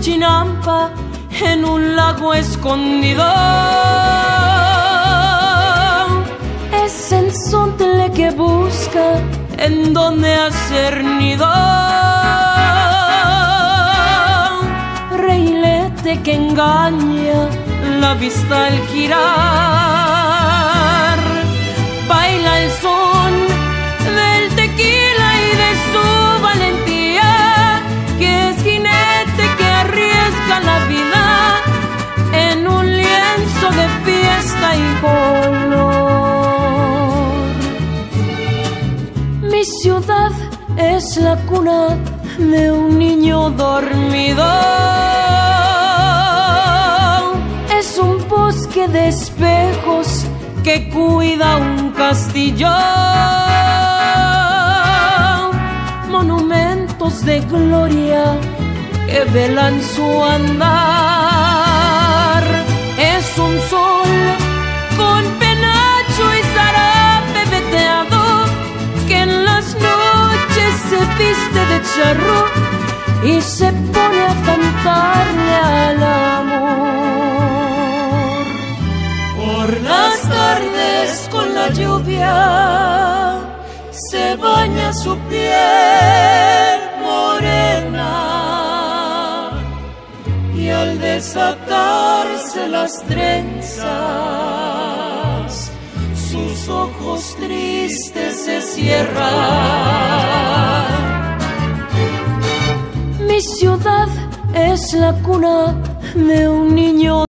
chinampa en un lago escondido. Es el sontle que busca en donde hacer nido. Reilete que engaña la vista al girar. Ciudad es la cuna de un niño dormido. Es un bosque de espejos que cuida un castillo. Monumentos de gloria que velan su andar. De charro y se pone a cantarle al amor. Por las tardes con la lluvia se baña su piel morena y al desatarse las trenzas sus ojos tristes se cierran. Mi ciudad es la cuna de un niño